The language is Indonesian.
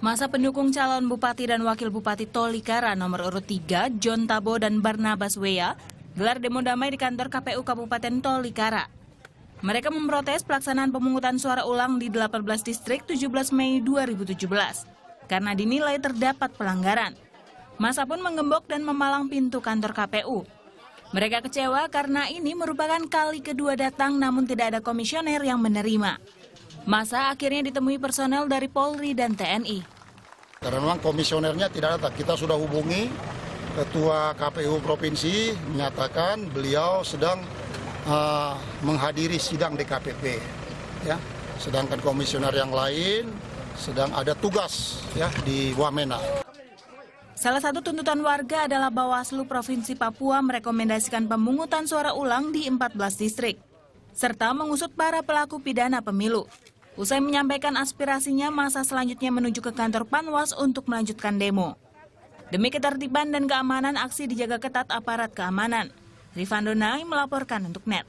Masa pendukung calon bupati dan wakil bupati Tolikara nomor urut 3, John Tabo dan Barnabas Wea, gelar demo damai di kantor KPU Kabupaten Tolikara. Mereka memprotes pelaksanaan pemungutan suara ulang di 18 distrik 17 Mei 2017 karena dinilai terdapat pelanggaran. Masa pun menggembok dan memalang pintu kantor KPU. Mereka kecewa karena ini merupakan kali kedua datang namun tidak ada komisioner yang menerima. Masa akhirnya ditemui personel dari Polri dan TNI. Karena memang komisionernya tidak datang. Kita sudah hubungi Ketua KPU Provinsi menyatakan beliau sedang uh, menghadiri sidang DKPP. Ya. Sedangkan komisioner yang lain sedang ada tugas ya di Wamena. Salah satu tuntutan warga adalah Bawaslu Provinsi Papua merekomendasikan pemungutan suara ulang di 14 distrik, serta mengusut para pelaku pidana pemilu. Usai menyampaikan aspirasinya, masa selanjutnya menuju ke kantor Panwas untuk melanjutkan demo. Demi ketertiban dan keamanan, aksi dijaga ketat aparat keamanan. Rifan Donai melaporkan untuk NET.